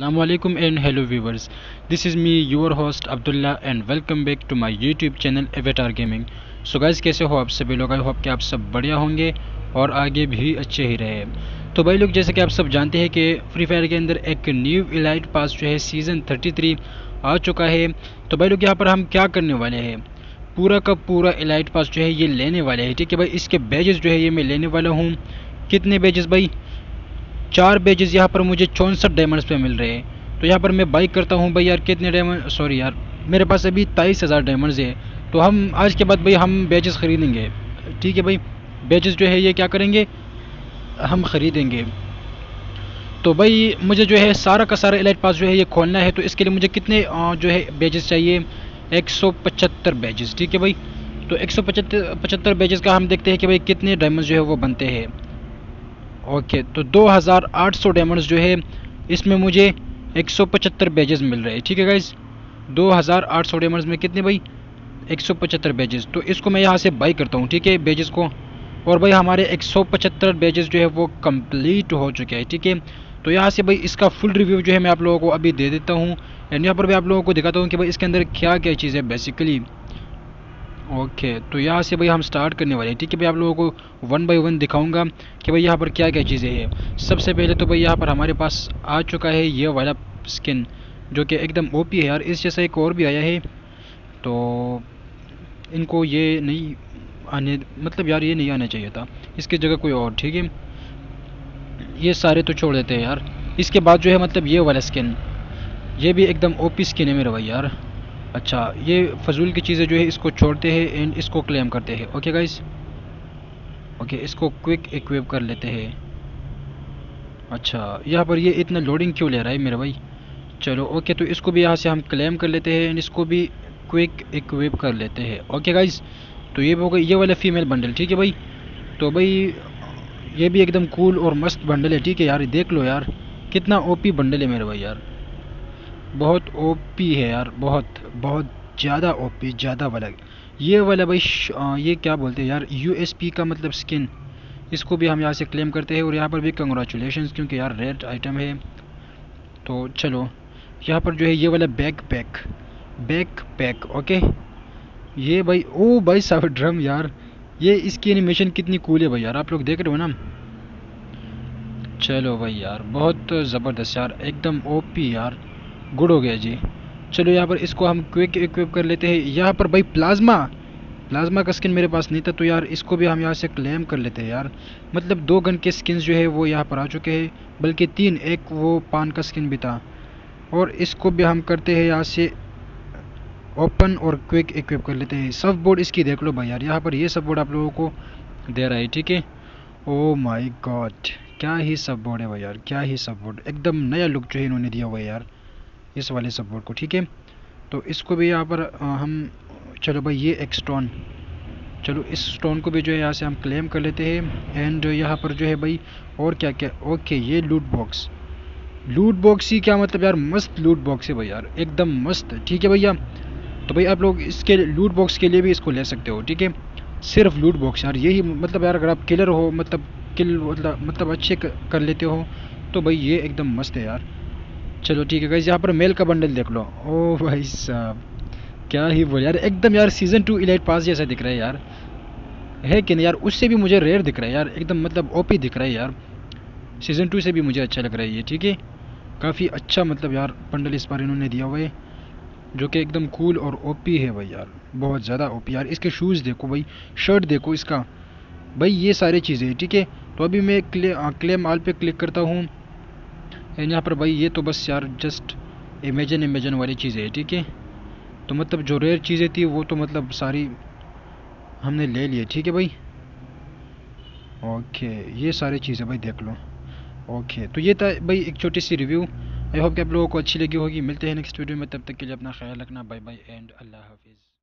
Assalamualaikum and hello viewers. This is me, your host Abdullah and welcome back to my YouTube channel, Avatar Gaming. So guys, कैसे हो आप सभी लोग? I hope कि आप सब बढ़िया होंगे और आगे भी अच्छे ही रहे। तो भाई लोग, जैसे कि आप सब जानते हैं कि फ्री फायर के अंदर एक न्यू इलाइट पास जो है सीज़न 33 आ चुका है। तो भाई लोग, यहाँ पर हम क्या करने वाले हैं? पूरा का पूरा इलाइट पास जो है ये लेने वाले हैं। ठीक है भाई, इसके बेजेस जो है ये मैं लेने वाला हूँ। कितने बेजेस भाई? चार बेजेस यहाँ पर मुझे चौंसठ डायमंड्स पे मिल रहे हैं। तो यहाँ पर मैं बाइक करता हूँ भाई यार, कितने डायमंड सॉरी यार, मेरे पास अभी तेईस हज़ार डायमंड्स है। तो हम आज के बाद भाई हम बेजेस ख़रीदेंगे। ठीक है भाई? बेजेस जो है ये क्या करेंगे? हम ख़रीदेंगे। तो भाई मुझे जो है सारा का सारा एलाइट पास जो है ये खोलना है तो इसके लिए मुझे कितने जो है बेजेस चाहिए? एक सौ पचहत्तर बेजेस ठीक है भाई? तो एक सौ पचहत्तर पचहत्तर बेजेस का हम देखते हैं कि भाई कितने डायमंड जो है वो बनते हैं। ओके तो 2800 डायमंड्स जो है, इसमें मुझे 175 बैजेस मिल रहे हैं। ठीक है गाइज़ 2800 डायमंड्स में कितने भाई? 175 बैजेस तो इसको मैं यहाँ से बाई करता हूँ, ठीक है बेजेस को। और भाई, हमारे 175 बेजेस जो है, वो कंप्लीट हो चुके हैं, ठीक है? थीके? तो यहाँ से भाई, इसका फुल रिव्यू जो है, मैं आप लोगों को अभी दे देता हूँ। एंड यहाँ पर भी आप लोगों को दिखाता हूँ कि भाई, इसके अंदर क्या क्या चीज़ है बेसिकली ओके तो यहाँ से भाई हम स्टार्ट करने वाले हैं। ठीक है भाई आप लोगों को वन बाय वन दिखाऊँगा कि भाई यहाँ पर क्या क्या चीज़ें हैं। सबसे पहले तो भाई यहाँ पर हमारे पास आ चुका है ये वाला स्किन जो कि एकदम ओपी है यार। इस जैसा एक और भी आया है। तो इनको ये नहीं आने मतलब यार ये नहीं आना चाहिए था। इसकी जगह कोई और, ठीक है? ये सारे तो छोड़ देते हैं यार। इसके बाद जो है मतलब ये वाला स्किन ये भी एकदम ओपी स्किन है मेरा भाई यार। अच्छा ये फजूल की चीज़ें जो है, इसको छोड़ते हैं एंड इसको क्लेम करते हैं। ओके गाइस ओके इसको क्विक इक्विप कर लेते हैं। अच्छा यहाँ पर ये इतना लोडिंग क्यों ले रहा है मेरा भाई? चलो ओके तो इसको भी यहाँ से हम क्लेम कर लेते हैं एंड इसको भी क्विक इक्विप कर लेते हैं। ओके गाइस तो ये हो गई, ये वाला फीमेल बंडल ठीक है भाई? तो भाई, ये भी एकदम कूल और मस्त बंडल है, ठीक है यार? देख लो यार, कितना ओपी बंडल है मेरे भाई यार। बहुत ओपी है यार, बहुत बहुत ज़्यादा ओपी ज़्यादा वाला। ये वाला भाई ये क्या बोलते हैं यार यूएसपी का मतलब स्किन इसको भी हम यहाँ से क्लेम करते हैं और यहाँ पर भी कंग्रेचुलेशन क्योंकि यार रेड आइटम है। तो चलो, यहाँ पर जो है ये वाला backpack backpack okay ये भाई, ओ भाई साहब ड्रम यार। ये इसकी एनिमेशन कितनी कूल है भाई यार, आप लोग देख रहे हो ना? चलो भाई यार, बहुत ज़बरदस्त यार, एकदम ओपी यार। गुड हो गया जी। चलो यहाँ पर इसको हम क्विक इक्विप कर लेते हैं। यहाँ पर भाई प्लाज्मा प्लाज्मा का स्किन मेरे पास नहीं था तो यार इसको भी हम यहाँ से क्लेम कर लेते हैं यार। मतलब दो गन के स्किन जो है वो यहाँ पर आ चुके हैं, बल्कि तीन, एक वो पान का स्किन भी था। और इसको भी हम करते हैं यहाँ से ओपन और क्विक इक्विप कर लेते हैं। सब बोर्ड इसकी देख लो भाई यार, यहाँ पर ये सब बोर्ड आप लोगों को दे रहा है, ठीक है? ओ माई गॉड क्या ही सब बोर्ड है भाई यार, क्या ही सब बोर्ड एकदम नया लुक जो है इन्होंने दिया हुआ है यार। इस वाले सपोर्ट को, ठीक है? तो इसको भी यहाँ पर हम, चलो भाई ये एक स्टोन चलो इस स्टोन को भी जो है यहाँ से हम क्लेम कर लेते हैं। एंड यहाँ पर जो है भाई, और क्या क्या? ओके ये लूट बॉक्स लूट बॉक्स ही क्या मतलब यार? मस्त लूट बॉक्स है भाई यार। एकदम मस्त, ठीक है भैया? तो भाई आप लोग इसके लूट बॉक्स के लिए भी इसको ले सकते हो, ठीक है? सिर्फ़ लूट बॉक्स यार, यही मतलब यार अगर आप किलर हो मतलब किल मतलब मतलब अच्छे कर लेते हो तो भाई ये एकदम मस्त है यार। चलो ठीक है गाइज़ यहाँ पर मेल का बंडल देख लो। ओ भाई साहब क्या ही बोल यार एकदम यार सीज़न टू इलाइट पास जैसा दिख रहा है यार। है कि नहीं यार उससे भी मुझे रेयर दिख रहा है यार एकदम मतलब ओपी दिख रहा है यार। सीज़न टू से भी मुझे अच्छा लग रहा है ये ठीक है? काफ़ी अच्छा मतलब यार बंडल इस बार इन्होंने दिया हुआ है जो कि एकदम कूल और ओपी है भाई यार बहुत ज़्यादा ओपी यार। इसके शूज़ देखो भाई शर्ट देखो इसका। भाई ये सारी चीज़ें ठीक है? तो अभी मैं क्ले, क्लेम आल पे क्लिक करता हूँ। एंड यहाँ पर भाई, ये तो बस यार जस्ट इमेजन इमेजन वाली चीज़ें है, ठीक है? तो मतलब जो रेयर चीज़ें थी, वो तो मतलब सारी हमने ले लिए, ठीक है भाई? ओके ये सारी चीज़ें भाई देख लो। ओके तो ये था भाई एक छोटी सी रिव्यू आई होप कि आप लोगों को अच्छी लगी होगी। मिलते हैं नेक्स्ट वीडियो में, तब तक के लिए अपना ख्याल रखना। बाय बाय एंड अल्लाह हाफिज़